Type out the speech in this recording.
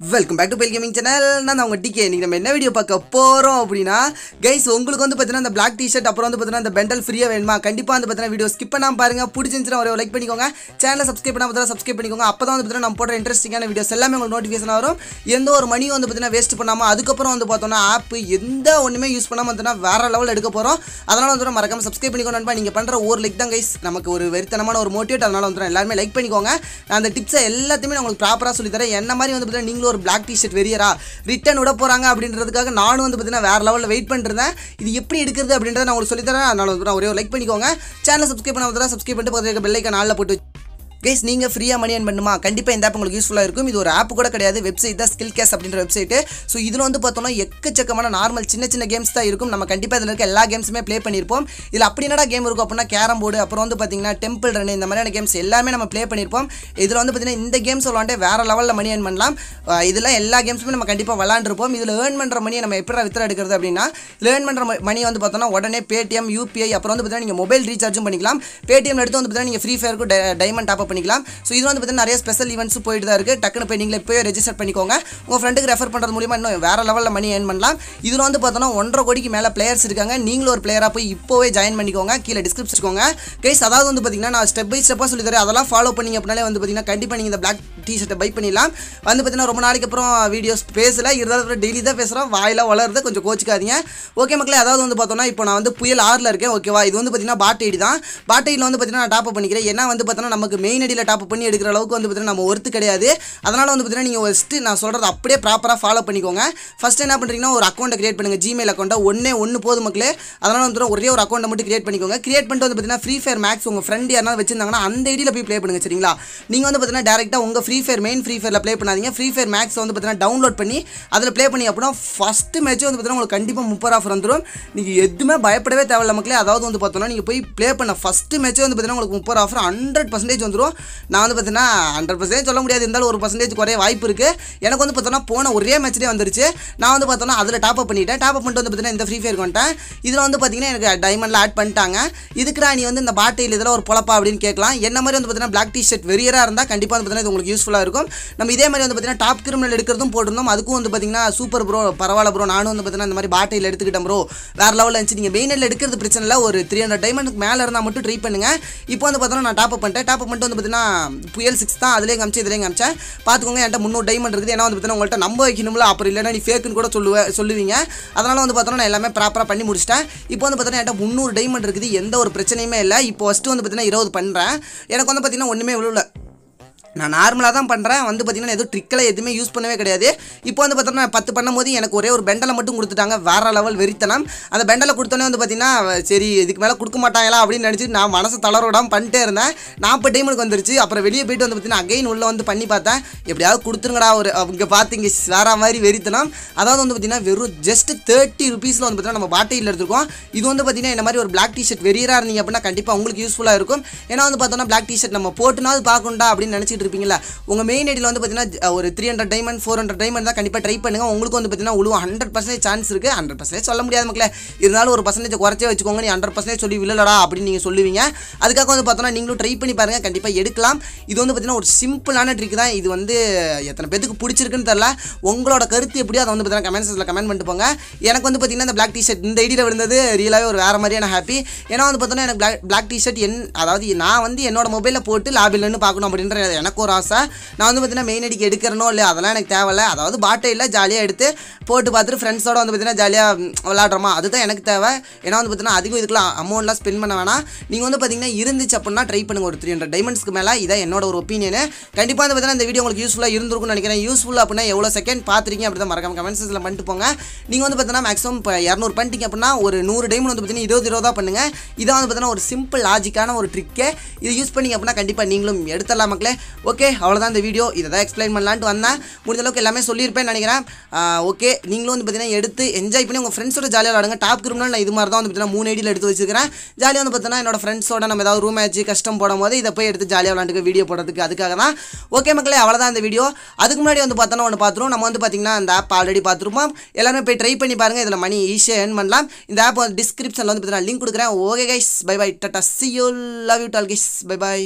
Welcome back to Bell Gaming channel நான் அவங்க decay இன்றைக்கி நம்ம என்ன வீடியோ பார்க்க போகிறோம் அப்படின்னா கைஸ் உங்களுக்கு வந்து பார்த்தீங்கன்னா அந்த பிளாக் டிஷர்ட் அப்புறம் வந்து பார்த்தீங்கன்னா அந்த பெண்டல் ஃப்ரீயாக வேணுமா? கண்டிப்பாக வந்து பார்த்தீங்கன்னா வீடியோ ஸ்கிப் பண்ணாமல் பாருங்க. பிடிச்சிருந்துச்சுன்னா ஒரு லைக் பண்ணிக்கோங்க. சேனலை சப்ஸ்கிரைப் பண்ணாமல் பார்த்தா சப்ஸ்கிரைப் பண்ணிக்கோங்க. அப்போ தான் வந்து பார்த்தீங்கன்னா நம்ம போடுற இன்ட்ரெஸ்டிங்கான வீடியோஸ் எல்லாமே உங்களுக்கு நோட்டிஃபிகேஷன் வரும். எந்த ஒரு மணியும் வந்து பார்த்தீங்கன்னா வேஸ்ட் பண்ணாமல் அதுக்கப்புறம் வந்து பார்த்தோம்னா ஆப் எந்த ஒன்றுமே யூஸ் பண்ணாமல் வந்துன்னா வேற லெவல் எடுக்க போகிறோம் அதனால் வந்து மறக்காமல் சப்ஸ்கிரைப் பண்ணிக்கோங்க நீங்கள் பண்ணுற ஒரு லைக் தான் கைஸ் நமக்கு ஒரு வெறித்தனமான ஒரு மோட்டிவேட் அதனால் வந்து எல்லாருமே லைக் பண்ணிக்கோங்க. நான் அந்த டிப்ஸை எல்லாத்தையுமே நான் உங்களுக்கு ப்ராப்பராக சொல்லித்தரேன் என்ன மாதிரி வந்து பார்த்தீங்கன்னா நீங்களும் ஒரு பிளாக் டிஷர்ட் வெறியரா ரிட்டன் விட போகிறாங்க அப்படின்றதுக்காக நானும் வந்து பார்த்தீங்கன்னா வேறு லெவலில் வெயிட் பண்ணிருந்தேன். இது எப்படி எடுக்கிறது அப்படின்றத நான் உங்களுக்கு சொல்லித்தரேன் அதனால் நான் ஒரே ஒரு லைக் பண்ணிக்கோங்க. சேனல் சப்ஸ்கிரைப் பண்ண சப்ஸ்கிரைப் பண்ணிட்டு பக்கத்தில் பெல்லைக்கன் நாளில் போட்டு கைஸ் நீங்கள் ஃப்ரீயாக மணி ஏன் பண்ணுமா? கண்டிப்பாக இந்த ஆப் உங்களுக்கு யூஸ்ஃபுல்லாக இருக்கும். இது ஒரு ஆப் கூட கிடையாது. வெப்சைட் தான் ஸ்கில் கேஸ் அப்படின்ற வெப்சைட்டு ஸோ இதில் வந்து பார்த்தோம்னா எக்கச்சக்கமான நார்மல் சின்ன சின்ன கேம்ஸ் தான் இருக்கும். நம்ம கண்டிப்பாக இதில் இருக்க எல்லா கேம்ஸுமே ப்ளே பண்ணியிருப்போம் இதில் அப்படி என்னடா கேம் இருக்கும் அப்படின்னா கேரம் போர்டு அப்புறம் வந்து பார்த்தீங்கன்னா டெம்பிள் ரன் இந்த மாதிரியான கேம்ஸ் எல்லாமே நம்ம ப்ளே பண்ணியிருப்போம் இதில் வந்து பார்த்தீங்கன்னா இந்த கேம்ஸ் விளாண்டே வேறு லெவலில் மணி ஏர்ன் பண்ணலாம். இதெல்லாம் எல்லா கேம்ஸுமே நம்ம கண்டிப்பாக விளாண்டுருப்போம் இதில் ஏர்ன் பண்ணுற மணியை நம்ம எப்படி வித்திர எடுக்கிறது அப்படின்னா இதில் ஏர்ன் பண்ணுற மணி வந்து பார்த்தோம்னா உடனே பேடிஎம் யூபிஐ அப்புறம் வந்து பார்த்தீங்கன்னா நீங்கள் மொபைல் ரீசார்ஜும் பண்ணிக்கலாம். பேடிஎம் எடுத்து வந்து பார்த்தீங்கன்னா நீங்கள் ஃப்ரீ ஃபயருக்கு டைமண்ட் டாப் பண்ணிக்கலாம். ஸோ இது வந்து பார்த்தீங்கன்னா நிறைய ஸ்பெஷல் ஈவெண்ட்ஸ் போயிட்டு தான் இருக்குது டக்குனு போய் நீங்களே போய் ரெஜிஸ்டர் பண்ணிக்கோங்க. உங்கள் ஃப்ரெண்டுக்கு ரெஃபர் பண்ணுறது மூலியமாக இன்னும் வேறு லெவலில் மணி ஏர்ன் பண்ணலாம். இதில் வந்து பார்த்தோன்னா ஒன்றரை கோடிக்கு மேலே பிளேயர்ஸ் இருக்காங்க. நீங்களும் ஒரு பிளேயராக போய் இப்போவே ஜாயின் பண்ணிக்கோங்க. கீழே டிஸ்கிரிப்ஷன் வச்சுக்கோங்க. கைஸ் அதாவது வந்து பார்த்தீங்கன்னா நான் ஸ்டெப் பை ஸ்டெப்பாக சொல்லி தரேன் அதெல்லாம் ஃபாலோ பண்ணிங்க அப்படின்னாலே வந்து பார்த்தீங்கன்னா கண்டிப்பாக நீங்கள் இந்த பிளாக் டிஷர்ட்டை பை பண்ணிடலாம். வந்து பார்த்தீங்கன்னா ரொம்ப நாளைக்கு அப்புறம் வீடியோஸ் பேசல. இருந்தாலும் டெய்லி தான் பேசுகிறோம் வாயில வளருது கொஞ்சம் கோச்சிக்காதீங்க. ஓகே மக்களே அதாவது வந்து பார்த்தோன்னா இப்போ நான் வந்து புயல் ஆறில் இருக்கேன். ஓகேவா இது வந்து பார்த்தீங்கன்னா பாட்டைடி தான். பாட்டைடியில் வந்து பார்த்தீங்கன்னா நான் டாப் பண்ணிக்கிறேன். ஏன்னா வந்து பார்த்தோன்னா நமக்கு மெயின் ஐடியில் டாப் பண்ணி எடுக்கிற அளவுக்கு வந்து பார்த்தீங்கன்னா நம்ம ஒர்த்து கிடையாது. அதனால் வந்து பார்த்தீங்கன்னா நீங்கள் ஃபஸ்ட்டு நான் சொல்கிறது அப்படியே ப்ராப்பராக ஃபாலோ பண்ணிக்கோங்க. ஃபஸ்ட்டு என்ன பண்ணுறீங்கன்னா ஒரு அக்கௌண்ட்டை கிரியேட் பண்ணுங்கள் ஜிமெயில் அக்கௌண்ட்டை ஒன்றே ஒன்று போதும் மக்களே. அதனால் வந்து ஒரே ஒரு அக்கௌண்ட்டை மட்டும் கிரியேட் பண்ணிக்கோங்க. கிரியேட் பண்ணிட்டு வந்து பார்த்தீங்கன்னா ஃப்ரீ ஃபயர் மேக்ஸ் உங்கள் ஃப்ரெண்ட் யாராவது வச்சிருந்தாங்கன்னா அந்த ஐடியில் போய் ப்ளே பண்ணுங்க சரிங்களா? நீங்கள் வந்து பார்த்தீங்கன்னா டேரெக்டாக உங்கள் ஃப்ரீ ஃபயர் மெயின் ஃப்ரீ ஃபயரில் ப்ளே பண்ணாதீங்க. ஃப்ரீ ஃபயர் மேக்ஸ் வந்து பார்த்தீங்கன்னா டவுன்லோட் பண்ணி அதில் ப்ளே பண்ணி அப்படின்னா ஃபஸ்ட்டு மேட்ச் வந்து பார்த்தீங்கன்னா உங்களுக்கு கண்டிப்பாக முப்பது ஆஃபர் வந்துடும் நீங்கள் எதுவுமே பயப்படவே தேவையில்ல மக்களே. அதாவது வந்து பார்த்தோன்னா நீங்கள் போய் ப்ளே பண்ண ஃபஸ்ட்டு மேட்ச்சே வந்து பார்த்தீங்கன்னா உங்களுக்கு முப்பது ஆஃபர் ஹண்ட்ரட் பர்சன்டேஜ் வந்துடும் நான் வந்து பார்த்தீங்கன்னா ஹண்ட்ரட் பர்சன்டேஜ் சொல்ல முடியாது இருந்தாலும் ஒரு பர்சன்டேஜ் குறைய வாய்ப்பு இருக்குது எனக்கு வந்து பார்த்தோன்னா போன ஒரே மேட்ச்லேயே வந்துருச்சு நான் வந்து பார்த்தோன்னா அதில் டாப் அப் பண்ணிட்டேன் டாப் அப் பண்ணிட்டு வந்து பார்த்தீங்கன்னா இந்த ஃப்ரீ ஃபயர் வந்துட்டேன் இதில் வந்து பார்த்தீங்கன்னா எனக்கு டைமண்டில் ஆட் பண்ணிட்டாங்க இதுக்குடா நீ வந்து இந்த பாட்டையில் இதில் ஒரு பொழப்பா அப்படின்னு கேட்கலாம் என்ன மாதிரி வந்து பார்த்தீங்கன்னா பிளாக் டிஷர்ட் வெறியராக இருந்தால் கண்டிப்பாக வந்து பார்த்தீங்கன்னா இது உங்களுக்கு யூஸ்ஃபுல்லாக இருக்கும் நம்ம இதே மாதிரி வந்து பார்த்தீங்கன்னா டாப் கிரிமினல் எடுக்கிறதும் போட்டிருந்தோம் அதுக்கும் வந்து பார்த்தீங்கன்னா சூப்பர் ப்ரோ பரவாயில்ல ப்ரோ நானும் வந்து பார்த்தீங்கன்னா இந்த மாதிரி பாட்டையில் எடுத்துக்கிட்டேன் ப்ரோ வேறு லெவலில் இருந்துச்சு நீங்கள் மெயினில் எடுக்கிறது பிரச்சனை இல்லை ஒரு த்ரீ ஹண்ட்ரட் டைமண்டுக்கு மேலே இருந்தால் மட்டும் ட்ரை பண்ணுங்கள் இப்போ வந்து பார்த்தோன்னா நான் டாப் அப் பண்ணிட்டேன் டாப் அப் பண்ணிட்டு வந்து பார்த்தீங்கன்னா புயல் சிக்ஸ் தான் அதிலே காமிச்சு இதிலே காமிச்சேன். பார்த்துக்கோங்க என்கிட்ட முந்நூறு டைமண்ட் இருக்குது. ஏன்னா வந்து பார்த்தீங்கன்னா உங்கள்கிட்ட நம்ப வைக்கணும்ல அப்புறம் இல்லைன்னா நீ ஃபேக்குன்னு கூட சொல்லுவேன் சொல்லுவீங்க. அதனால் வந்து பார்த்தோன்னா நான் எல்லாமே ப்ராப்பராக பண்ணி முடிச்சிட்டேன். இப்போ வந்து பார்த்தீங்கன்னா என்கிட்ட முந்நூறு டைமண்ட் இருக்குது. எந்த ஒரு பிரச்சனையுமே இல்லை. இப்போ ஃபஸ்ட்டு வந்து பார்த்தீங்கன்னா இருபது பண்ணுறேன் எனக்கு வந்து பார்த்தீங்கன்னா ஒன்றுமே விழுல நான் நார்மலாக தான் பண்ணுறேன் வந்து பார்த்தீங்கன்னா எதுவும் ட்ரிக்கில் எதுவுமே யூஸ் பண்ணவே கிடையாது. இப்போ வந்து பார்த்தோன்னா பத்து பண்ணும்போது எனக்கு ஒரே ஒரு பெண்டலை மட்டும் கொடுத்துட்டாங்க. வேறு லெவல் வெறித்தனம். அந்த பெண்டலை கொடுத்தோன்னே வந்து பார்த்தீங்கன்னா சரி இதுக்கு மேலே கொடுக்க மாட்டாங்களா அப்படின்னு நினச்சி நான் மனசு தளரோடாமல் பண்ணிட்டே இருந்தேன். நாற்பது டைமுக்கு வந்துருச்சு. அப்புறம் வெளியே போயிட்டு வந்து பார்த்தீங்கன்னா அகைன் உள்ளே வந்து பண்ணி பார்த்தேன். எப்படியாவது கொடுத்துருங்கடா ஒரு இங்கே பார்த்து இங்கே வேற மாதிரி வெறித்தனம். அதாவது வந்து பார்த்தீங்கன்னா வெறும் ஜஸ்ட் தேர்ட்டி ருபீஸில் வந்து பார்த்தீங்கன்னா நம்ம பாட்டையில் எடுத்துருக்கோம். இது வந்து பார்த்தீங்கன்னா இந்த மாதிரி ஒரு பிளாக் டிஷர்ட் வெறியராக இருந்தீங்க அப்படின்னா கண்டிப்பாக உங்களுக்கு யூஸ்ஃபுல்லாக இருக்கும். ஏன்னா வந்து பார்த்தோன்னா பிளாக் டிஷர்ட் நம்ம போட்டுனாவது பார்க்கணுண்டா அப்படின்னு நினச்சிட்டு இருப்பீங்களா உங்கள் மெயின் ஐடியில் வந்து பார்த்தீங்கன்னா ஒரு three hundred diamond four hundred diamond தான் கண்டிப்பாக ட்ரை பண்ணுங்கள் உங்களுக்கு வந்து பார்த்தீங்கன்னா உழுவும் ஹண்ட்ரட் பர்சன்டேஜ் சான்ஸ் இருக்குது ஹண்ட்ரட் பர்சன்டேஜ் சொல்ல முடியாது மக்களே. இருந்தாலும் ஒரு பர்சன்டேஜ் குறைச்சே வச்சுக்கோங்க. நீ ஹண்ட்ரட் பர்சன்டேஜ் சொல்லி விழலடா அப்படின்னு நீங்கள் சொல்லுவீங்க. அதுக்காக வந்து பார்த்தோன்னா நீங்களும் ட்ரை பண்ணி பாருங்கள் கண்டிப்பாக எடுக்கலாம். இது வந்து பார்த்தீங்கன்னா ஒரு சிம்பிளான ட்ரிக் தான். இது வந்து எத்தனை பேருக்கு பிடிச்சிருக்குன்னு தெரில உங்களோட கருத்து எப்படியோ அதை வந்து பார்த்தீங்கன்னா கமெண்ட்ஸில் கமெண்ட் பண்ணிட்டு போங்க. எனக்கு வந்து பார்த்தீங்கன்னா இந்த பிளாக் டிஷர்ட் இந்த ஐடியில் விழுந்தது ரியலாகவே ஒரு வேறு மாதிரியான ஹாப்பி ஏன்னா வந்து பார்த்தோன்னா எனக்கு பிளாக் பிளாக் டிஷர்ட் என் அதாவது நான் வந்து என்னோட மொபைலில் போட்டு லாபில்னு பார்க்கணும் அப்படின்ற எனக்கு ஒரு ஆசை. நான் வந்து பார்த்தீங்கன்னா மெயின் அடிக்கு எடுக்கிறனோ இல்லை அதெல்லாம் எனக்கு தேவையில்ல. அதாவது பாட்டை இல்லை ஜாலியாக எடுத்து போட்டு பார்த்துட்டு ஃப்ரெண்ட்ஸோடு வந்து பார்த்தீங்கன்னா ஜாலியாக விளாட்றோமா அதுதான் எனக்கு தேவை. ஏன்னா வந்து பார்த்தீங்கன்னா அதிகம் இதுக்குலாம் அமௌண்ட்லாம் ஸ்பெண்ட் பண்ண வேணாம். நீங்கள் வந்து பார்த்தீங்கன்னா இருந்துச்சு அப்படின்னா ட்ரை பண்ணுங்கள் ஒரு த்ரீ ஹண்ட்ரட் டைமண்ட்ஸ்க்கு மேலே. இதான் என்னோட ஒரு ஒப்பீனியன் கண்டிப்பாக வந்து பார்த்தீங்கன்னா இந்த வீடியோ உங்களுக்கு யூஸ்ஃபுல்லாக இருந்திருக்கும்னு நினைக்கிறேன். யூஸ்ஃபுல் அப்படின்னா எவ்வளோ செகண்ட் பார்த்துருக்கீங்க அப்படி தான் மறக்காம கமெண்ட்ஸில் பண்ணிட்டு போங்க. நீங்கள் வந்து பார்த்தீங்கன்னா மேக்ஸிமம் இப்போ இரநூறு பண்ணிட்டீங்க அப்படின்னா ஒரு நூறு டைமண்ட் வந்து பார்த்தீங்கன்னா இருபது இருபதா பண்ணுங்கள் இதான் வந்து பார்த்தீங்கன்னா ஒரு சிம்பிள் லாஜிக்கான ஒரு ட்ரிக்கே இது யூஸ் பண்ணிங்க அப்படின்னா கண்டிப்பாக நீங்களும் எடுத்துடலாம் மக்களே. ஓகே அவ்வளோதான் இந்த வீடியோ இதை தான் எக்ஸ்பிளைன் பண்ணலான்ட்டு வந்தேன். முடிஞ்ச அளவுக்கு எல்லாமே சொல்லியிருப்பேன்னு நினைக்கிறேன். ஓகே நீங்களும் வந்து பார்த்தீங்கன்னா எடுத்து என்ஜாய் பண்ணி உங்கள் ஃப்ரெண்ட்ஸோட ஜாலியாக விளாடுங்க. டாப் கிரிமினல் நான் இது மாதிரி தான் வந்து பார்த்தீங்கன்னா மூணு ஐடியில் எடுத்து வச்சுக்கிறேன் ஜாலியாக வந்து பார்த்தீங்கன்னா என்னோட ஃப்ரெண்ட்ஸோட நம்ம ஏதாவது ரூம் ஆச்சு கஷ்டம் போடும் போது இதை போய் எடுத்து ஜாலியாக விளாண்டுக்க வீடியோ போடுறதுக்கு அதுக்காக தான். ஓகே மக்களே அவ்வளோதான் இந்த வீடியோ அதுக்கு முன்னாடி வந்து பார்த்தோன்னா ஒன்று பார்த்துருவோம். நம்ம வந்து பார்த்தீங்கன்னா அந்த ஆப் ஆல்ரெடி பார்த்துருப்போம். எல்லாருமே போய் ட்ரை பண்ணி பாருங்கள் இதில் மணி ஈஸியாக ஏர்ன் பண்ணலாம். இந்த ஆப் டிஸ்கிரிப்ஷனில் வந்து பார்த்தீங்கன்னா லிங்க் கொடுக்குறேன். Okay guys bye bye tata see you love you all guys bye bye